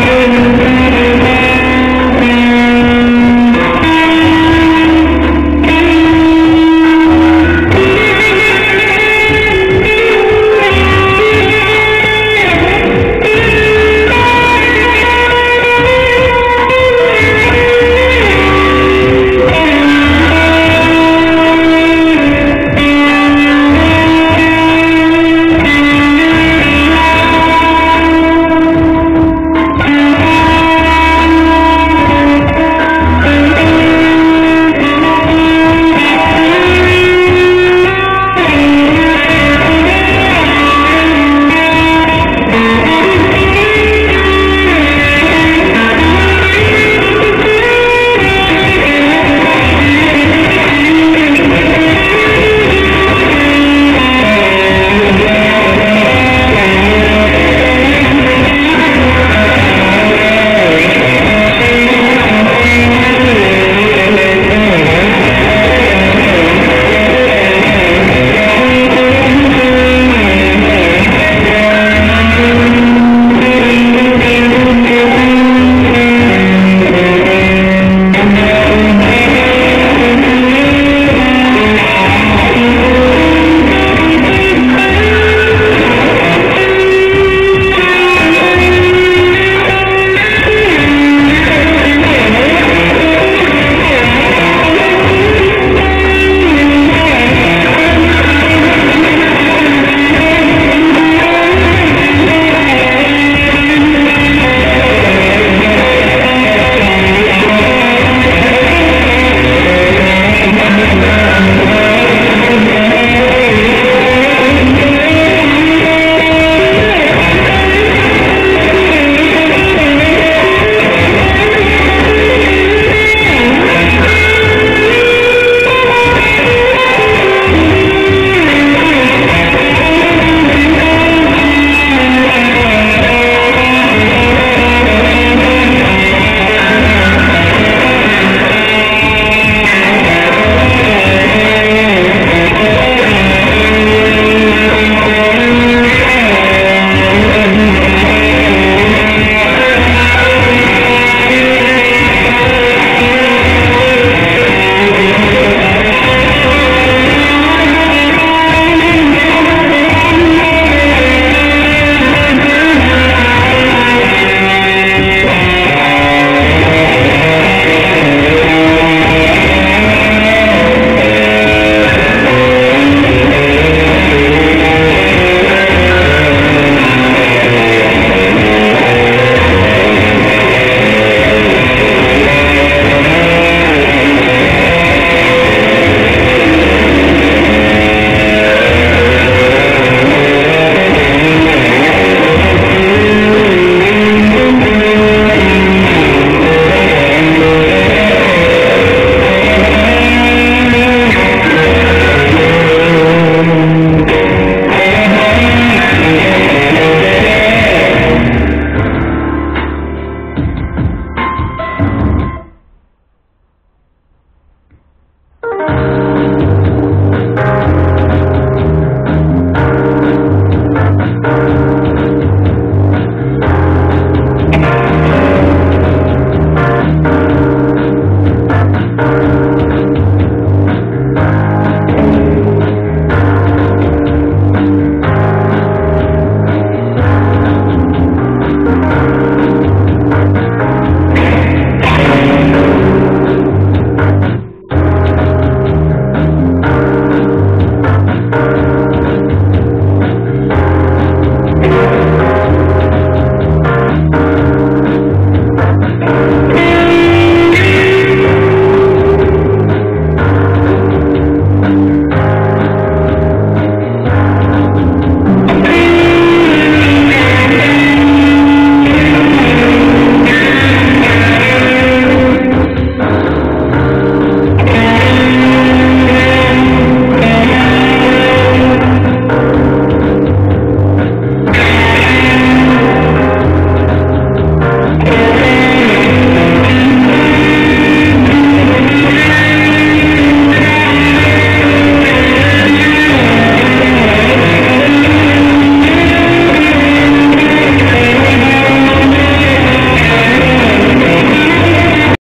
ഇരുന്നിരുന്നു